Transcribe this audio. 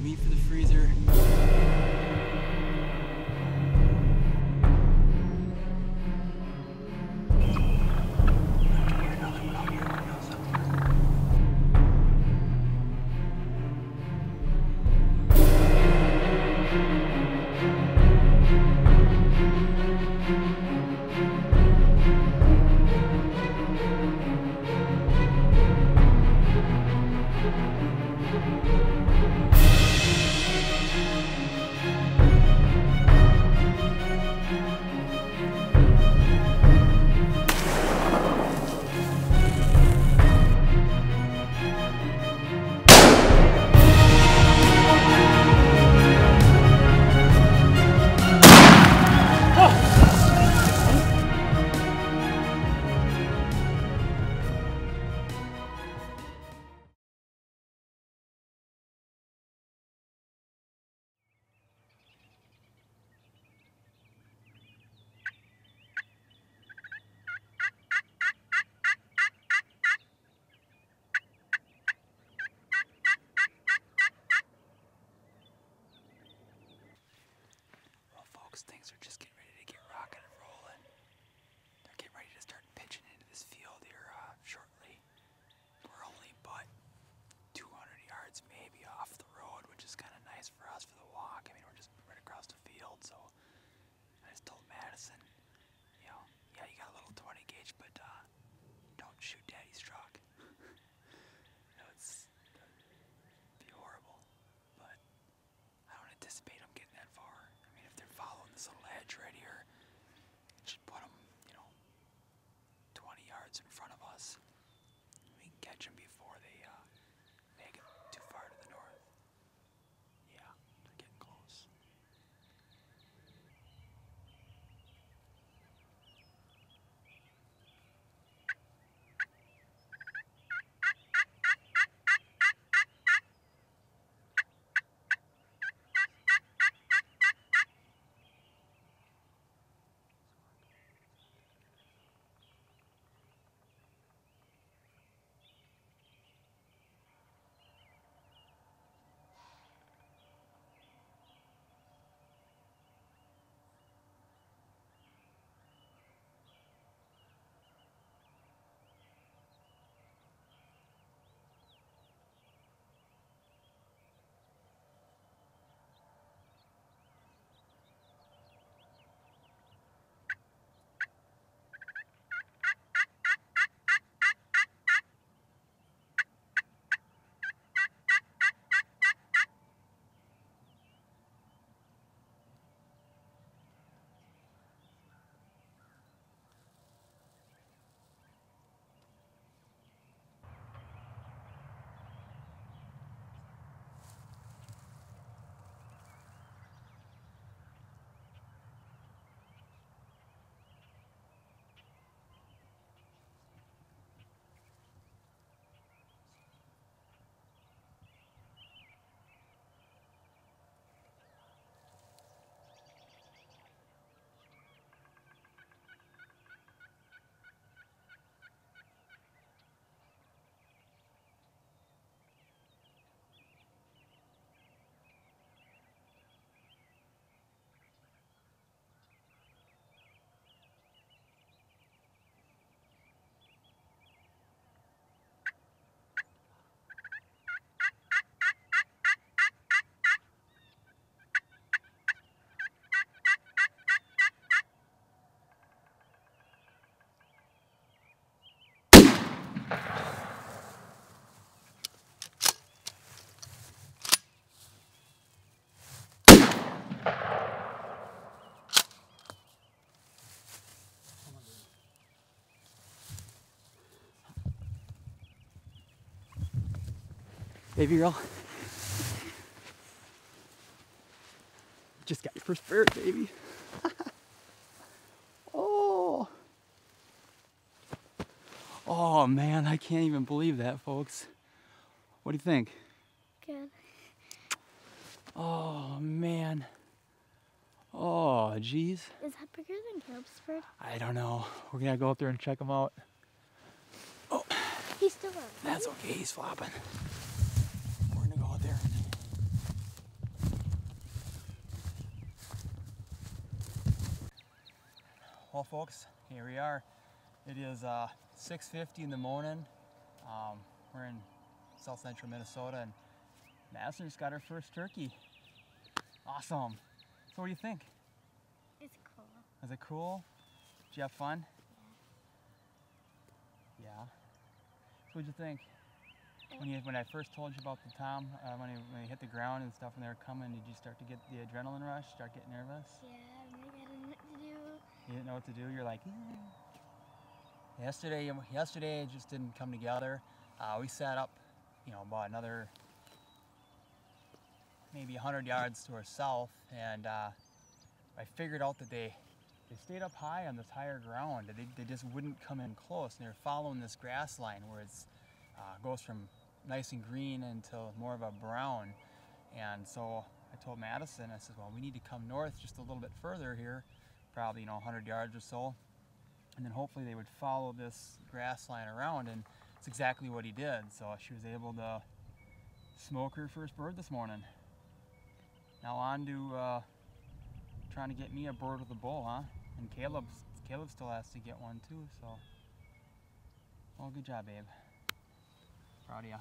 meat for the freezer. Things are just getting Baby girl. Just got your first bird, baby. oh. Oh man, I can't even believe that, folks. What do you think? Good. Oh man. Oh, geez. Is that bigger than Caleb's bird? I don't know. We're gonna go up there and check him out. Oh, He's still up. that's okay. He's flopping. We're gonna go out there. Well, folks, here we are. It is uh, 6:50 in the morning. Um, we're in South Central Minnesota, and Madison just got her first turkey. Awesome. So, what do you think? It's cool. Was it cool? Did you have fun? Yeah. So what'd you think? When you when I first told you about the tom, uh, when he when he hit the ground and stuff, and they were coming, did you start to get the adrenaline rush? Start getting nervous? Yeah, maybe I didn't know what to do. You didn't know what to do. You're like, "Eh." yesterday. Yesterday it just didn't come together. Uh, we sat up, you know, about another maybe 100 yards to our south, and uh, I figured out that they they stayed up high on this higher ground. They, they just wouldn't come in close, and they're following this grass line where it's uh, goes from nice and green until more of a brown. And so I told Madison, I said, well, we need to come north just a little bit further here, probably you know 100 yards or so, and then hopefully they would follow this grass line around. And it's exactly what he did. So she was able to smoke her first bird this morning. Now on to uh, trying to get me a bird with a bow, huh? And Caleb, Caleb still has to get one too. So, well, good job, babe. Proud of ya.